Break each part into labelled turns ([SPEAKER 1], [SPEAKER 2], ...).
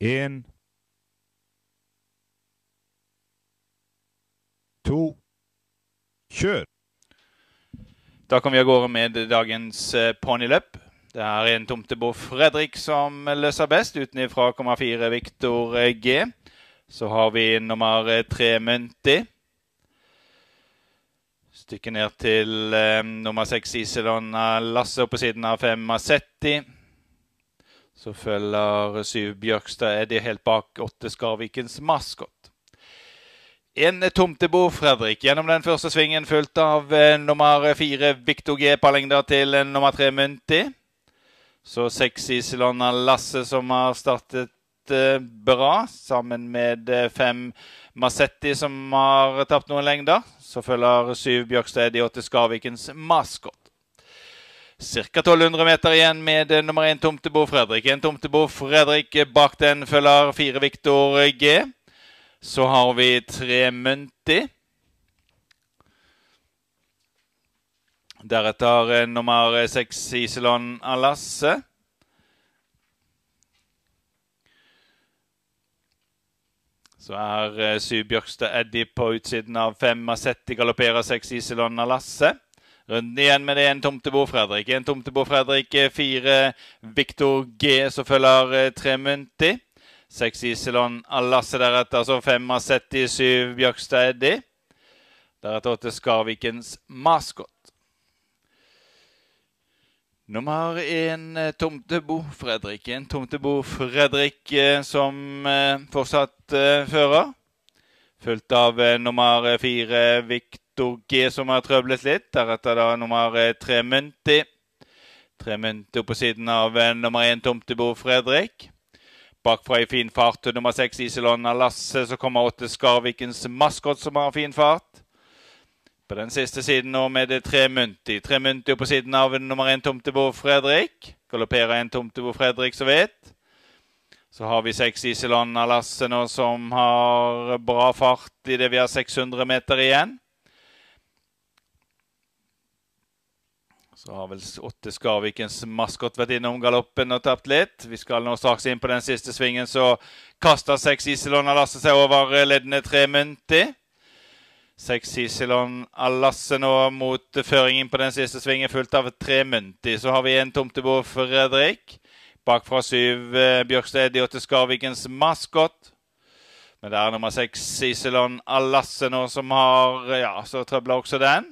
[SPEAKER 1] Én. To. Kjør!
[SPEAKER 2] Da kan vi av gårde med dagens ponniløp. ponyløp. Det er en tomtebo Fredrik som løser best, uten ifra 0,4 Viktor eh, G. Så har vi nummer eh, tre Munti. Stykker ned til eh, nummer seks Iselon Lasse og på siden av fem Masetti. Så følger syv Bjørkstad Eddie helt bak åtte Skarvikens maskot. En tomtebo, Fredrik, gjennom den første svingen fulgt av eh, nummer fire Victor G på til eh, nummer tre Mynti. Så seks Iselon Lasse som har startet eh, bra, sammen med fem Masetti som har tapt noen lengder. Så følger syv Bjørkstad Eddie åtte Skarvikens maskot. Ca. 1200 meter igjen med eh, nummer én tomtebo Fredrik. En tomtebo Fredrik bak den følger fire Victor G. Så har vi tre Munti. Deretter eh, nummer seks Iselon Alasse. Så er eh, syv Bjørkstad Eddie på utsiden av fem Masetti galopperer seks Iselon Alasse. Runden igjen med det en tomtebo Fredrik. En tomtebo Fredrik, fire Victor G, som følger eh, tre Munti. Seks Iselon Alasse deretter, så fem Asetti, syv Bjørkstad Eddi. Deretter åtte Skarvikens maskot. Nummer én eh, Tomtebo Fredrik. En Tomtebo Fredrik eh, som fortsatt fører. Fulgt av nummer fire Victor G, som har trøblet litt. Deretter da nummer eh, tre Munti. Tre Munti på siden av eh, nummer én Tomtebo Fredrik. Bakfra i fin fart til nummer seks Iselon Lasse, så kommer åtte Skarvikens maskot, som har fin fart. På den siste siden nå med det tre Munti. Tre Munti på siden av nummer én Tomtebo Fredrik. Galopperer en Tomtebo Fredrik, så vidt. Så har vi seks Iselon Lasse nå som har bra fart idet vi har 600 meter igjen. Så har vel åtte Skarvikens maskot vært innom galoppen og tapt litt. Vi skal nå straks inn på den siste svingen, så kaster seks Iselon Alasse seg over leddene tre mynti. Seks Iselon Alasse nå mot føringen på den siste svingen, fulgt av tre mynti. Så har vi en Tomtebo Fredrik. Bakfra syv Bjørksted i åtte Skarvikens maskot. Men det er nummer seks Iselon Alasse nå som har Ja, så trøbler også den.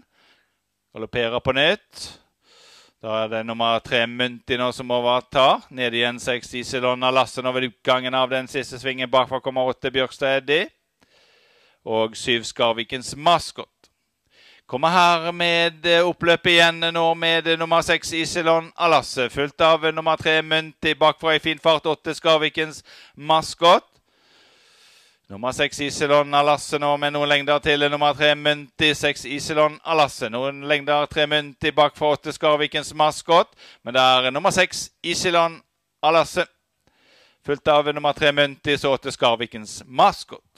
[SPEAKER 2] Galopperer på nytt. Da er det nummer tre Munti nå som overtar. Ned igjen seks Iselon Alasse nå ved utgangen av den siste svingen. Bakfra kommer åtte Bjørkstad Eddie og syv Skarvikens maskot. Kommer her med oppløpet igjen nå med nummer seks Iselon Alasse. Fulgt av nummer tre Munti bakfra i fin fart. Åtte Skarvikens maskot. Nummer seks Iselon Alasse nå med noen lengder til nummer tre Mynti. Seks Iselon Alasse. Noen lengder tre bak for åtte Skarvikens maskot. Men det er nummer seks Iselon Alasse. Fulgt av nummer tre Mynti, så åtte Skarvikens maskot.